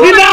Nimeongea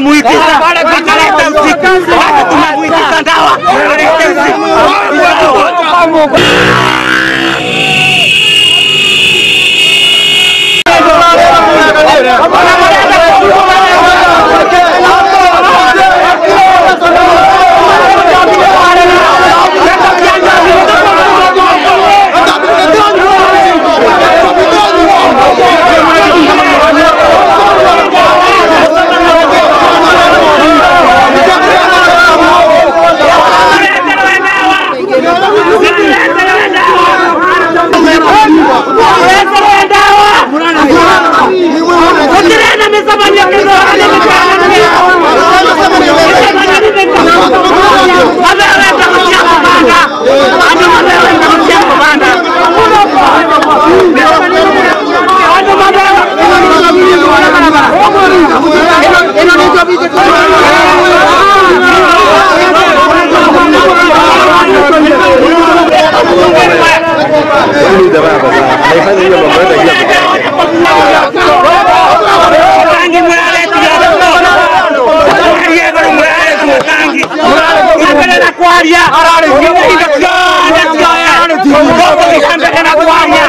Leo Moreira. kuaria ararugia igatio igatio ya ngobo ikambere na kuaria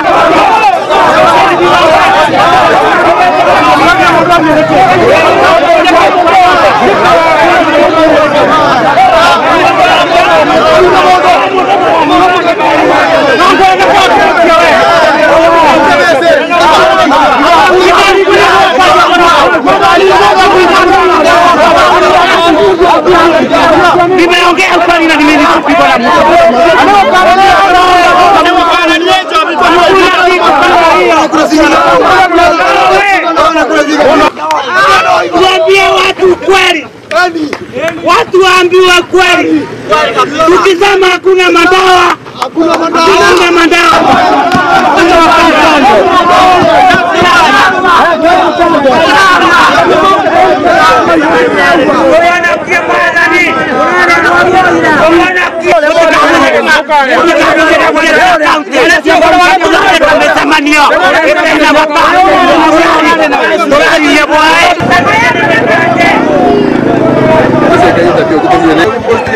Thank you. Nimeongea ukweli na nimelipigwa na Tuambie watu ukweli, watu waambiwe kweli. Tukisema hakuna madawa, hakuna madawa.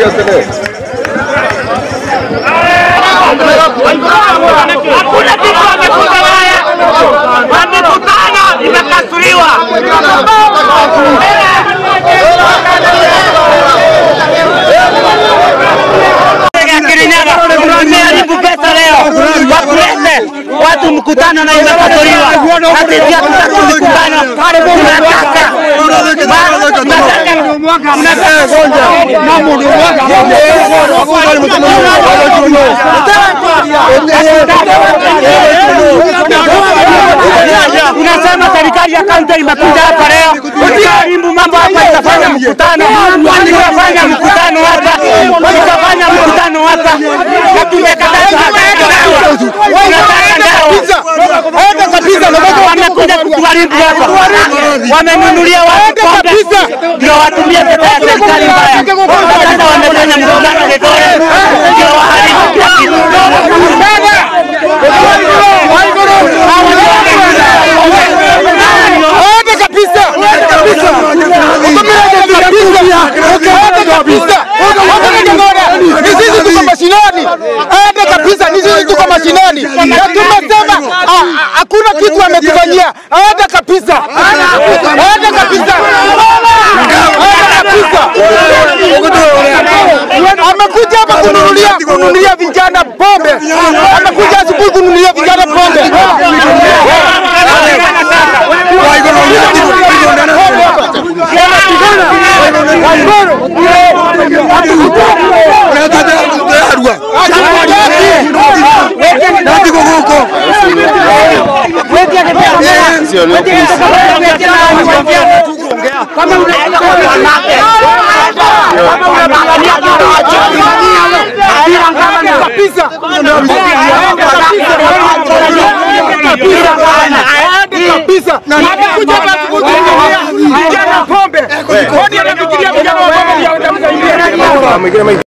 waendelee. Hakuna kitu wamekuta waya, wamekutana imekasuriwa meharibu pesa leo, wakulete watu mkutano na imekasuriwa. Hatutaki mkutano, tunataka Unasema serikali ya kaunti imekuja hapa leo ikaharibu mambo hapa, itafanya mkutano, itafanya mkutano hapa, itafanya mkutano hapa, na tumekataa. Wamekuja kutuharibu hapa, wamenunulia watu pombe ndio watumie pesa ya serikali mbaya. Sasa wamefanya mkutano Aende kabisa. Aende kabisa. Amekuja hapa kununulia kununulia vijana pombe. Amekuja asubuhi kununulia vijana pombe. Kabisa. kabisa.